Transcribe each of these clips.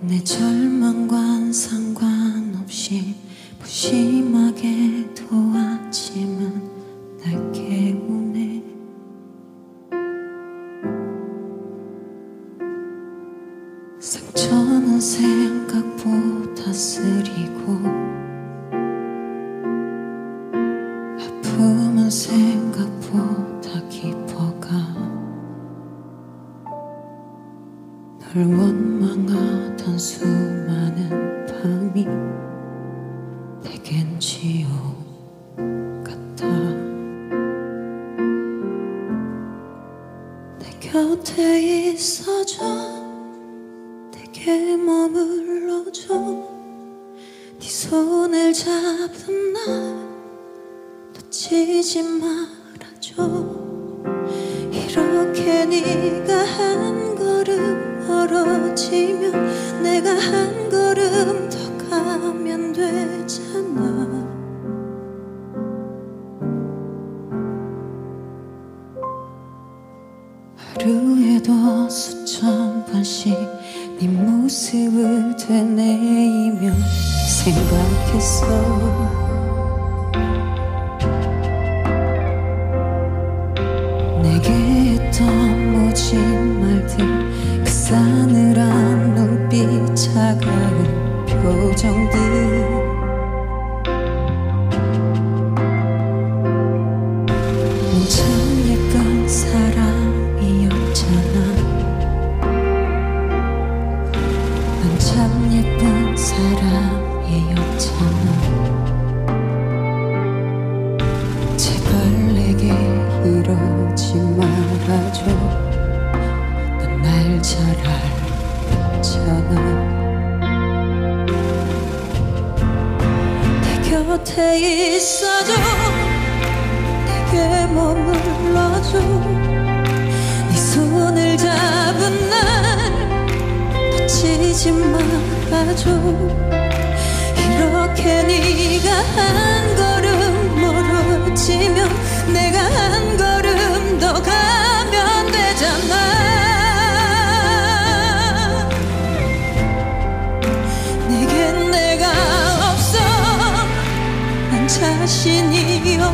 내 절망과 상관없이 무심하게 도 아침은 상처는 생각보다 쓰리고 아픔은 생각보다 깊어가 널 원망하던 수많은 밤이 내겐 지옥 곁에 있어줘 내게 머물러줘. 네 손을 잡은 날 놓치지 말아줘. 이렇게 네가 한 걸음 멀어지면 내가 한 걸음 더 가면 되잖아. 하루에도 수천 번씩 네 모습을 되뇌이며 생각했어. 내게 했던 모진 말들 그 싸늘한 눈빛 차가운 표정들 곁에 있어줘. 내게 머물러줘. 네 손을 잡은 날 놓치지 말아줘. 이렇게 네가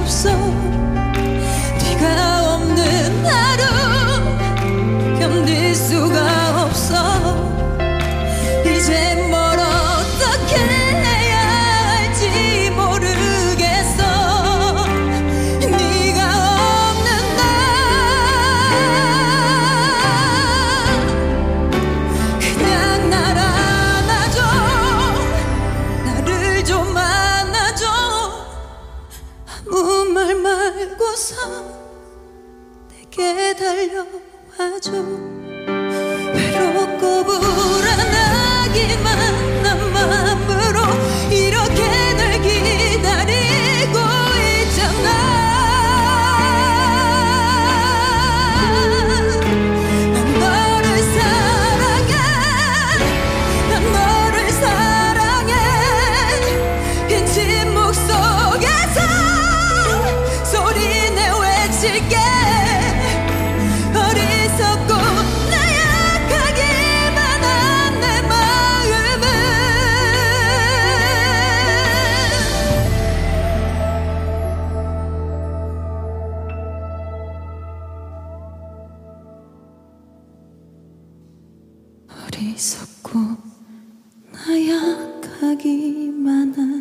so 말고서 내게 달려와줘. 외롭고 불안하기만 한마 외칠게. 어리석고 나약하기만 한 내 마음은 어리석고 나약하기만 한